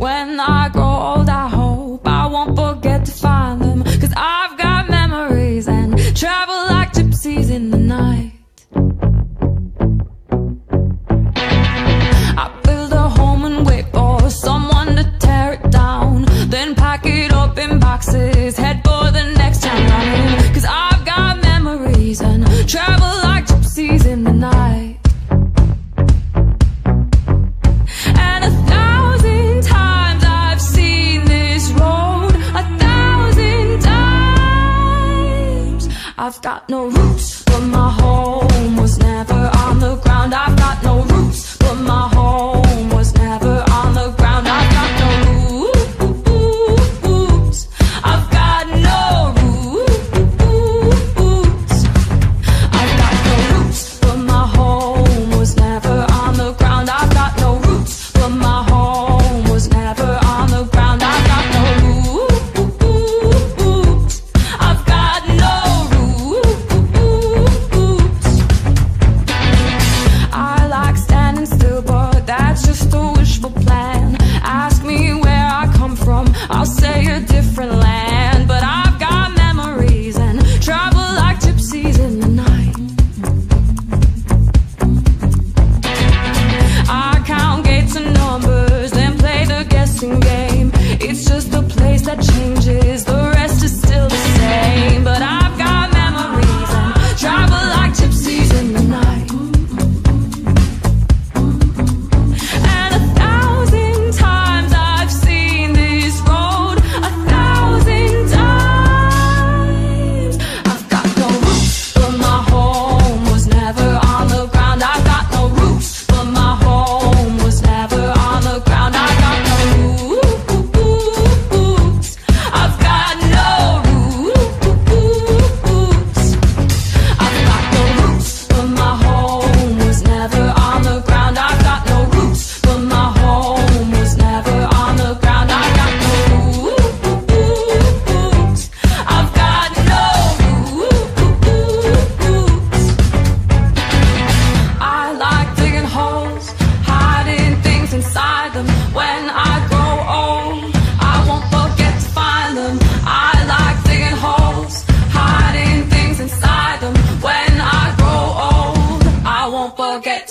When I grow old, I hope I won't forget to find them. Cause I've got memories and travel like gypsies in the night. I build a home and wait for someone to tear it down. Then pack it up in boxes, head got no roots, but my heart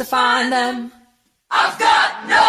find them. I've got no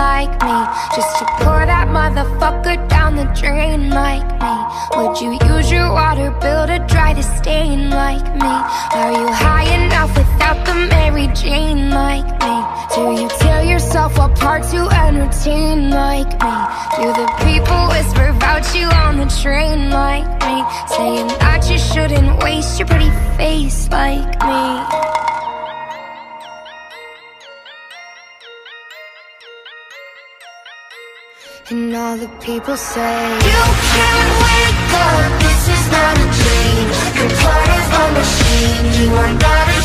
Like me Just to pour that motherfucker down the drain like me Would you use your water bill to dry the stain like me? Are you high enough without the Mary Jane like me? Do you tear yourself apart to entertain like me? Do the people whisper about you on the train like me? Saying that you shouldn't waste your pretty face like me And all the people say You can't wake up, this is not a dream. You're part of a machine, you are not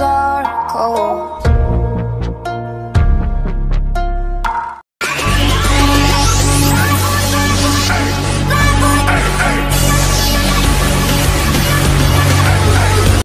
are cold.